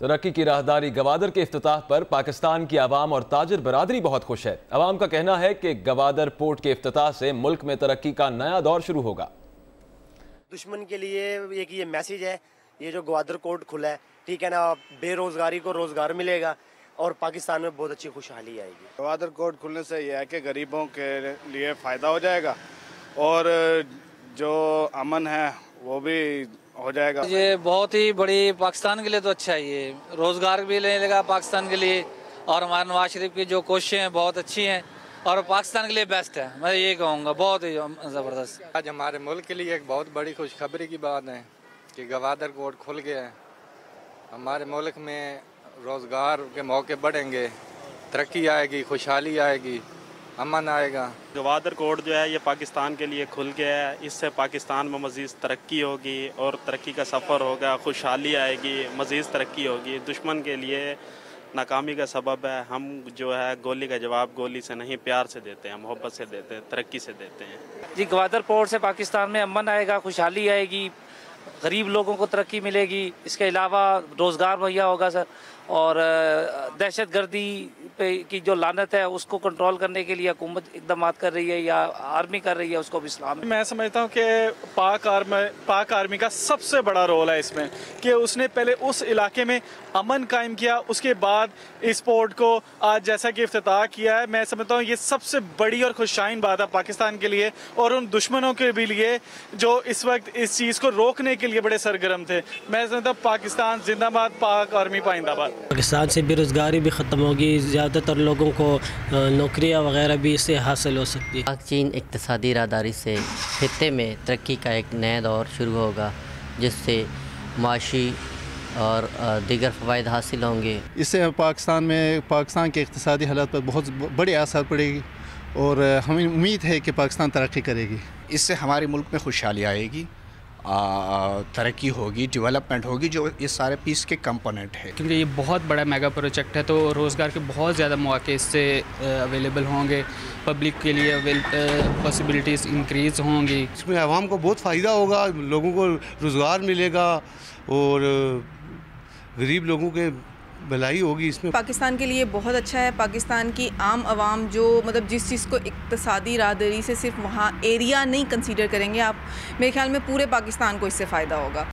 तरक्की की राहदारी गवादर के अफ्ताह पर पाकिस्तान की आवाम और ताजर बरदरी बहुत खुश है। आवाम का कहना है कि गवादर पोर्ट के अफ्ताह से मुल्क में तरक्की का नया दौर शुरू होगा। दुश्मन के लिए एक ये मैसेज है ये जो गवादर कोर्ट खुला है ठीक है ना बेरोजगारी को रोज़गार मिलेगा और पाकिस्तान में बहुत अच्छी खुशहाली आएगी। गवादर कोर्ट खुलने से यह है कि गरीबों के लिए फ़ायदा हो जाएगा और जो अमन है वो भी हो जाएगा। ये बहुत ही बड़ी पाकिस्तान के लिए तो अच्छा है ये। रोज़गार भी लेने लगा पाकिस्तान के लिए और हमारे नवाज़ शरीफ की जो कोशिशें हैं बहुत अच्छी हैं और पाकिस्तान के लिए बेस्ट है। मैं ये कहूँगा बहुत ही ज़बरदस्त। आज हमारे मुल्क के लिए एक बहुत बड़ी खुशखबरी की बात है कि गवादर कोर्ट खुल गया है। हमारे मुल्क में रोज़गार के मौके बढ़ेंगे तरक्की आएगी खुशहाली आएगी। अमन आएगा। गवादर कोर्ट जो है ये पाकिस्तान के लिए खुल गया है। इससे पाकिस्तान में मज़ीद तरक्की होगी और तरक्की का सफ़र होगा खुशहाली आएगी मज़ीद तरक्की होगी। दुश्मन के लिए नाकामी का सबब है। हम जो है गोली का जवाब गोली से नहीं प्यार से देते हैं मोहब्बत से देते हैं तरक्की से देते हैं। जी गवादर पोर्ट से पाकिस्तान में अमन आएगा खुशहाली आएगी गरीब लोगों को तरक्की मिलेगी। इसके अलावा रोज़गार मुहैया होगा सर। और दहशत गर्दी पे की जो लानत है, उसको कंट्रोल करने के लिए हुकूमत इकदाम कर रही है या आर्मी कर रही है, उसको भी इस्लाम मैं समझता हूँ कि पाक आर्मी पाक आर्मी का सबसे बड़ा रोल है इसमें, कि उसने पहले उस इलाके में अमन कायम किया, उसके बाद इस पोर्ट को आज जैसा कि अफ्ताह किया है, मैं समझता हूँ ये सबसे बड़ी और खुशाइन बात है पाकिस्तान के लिए और उन दुश्मनों के भी लिए, जो इस वक्त इस चीज़ को रोकने के लिए बड़े सरगर्म थे। मैं समझता हूँ पाकिस्तान जिंदाबाद, पाक आर्मी पाइंदाबाद। पाकिस्तान से बेरोज़गारी भी ख़त्म होगी ज़्यादातर लोगों को नौकरियाँ वगैरह भी इससे हासिल हो सकती पाक चीन इकतसादी रादारी से खत्े में तरक्की का एक नया दौर शुरू होगा जिससे माशी और दीगर फ़वाद हासिल होंगे। इससे पाकिस्तान में पाकिस्तान के इकतसादी हालात पर बहुत बड़े असर पड़ेगी और हमें उम्मीद है कि पाकिस्तान तरक्की करेगी। इससे हमारे मुल्क में खुशहाली आएगी। तरक्की होगी डेवलपमेंट होगी जो ये सारे पीस के कंपोनेंट है। क्योंकि ये बहुत बड़ा मेगा प्रोजेक्ट है तो रोज़गार के बहुत ज़्यादा मौके इससे अवेलेबल होंगे। पब्लिक के लिए पॉसिबिलिटीज़ इंक्रीज़ होंगी। इसमें आवाम को बहुत फ़ायदा होगा लोगों को रोज़गार मिलेगा और गरीब लोगों के भलाई होगी इसमें। पाकिस्तान के लिए बहुत अच्छा है। पाकिस्तान की आम आवाम जो मतलब जिस चीज़ को इकतसादी रादरी से सिर्फ़ वहाँ एरिया नहीं कंसीडर करेंगे, आप मेरे ख्याल में पूरे पाकिस्तान को इससे फ़ायदा होगा।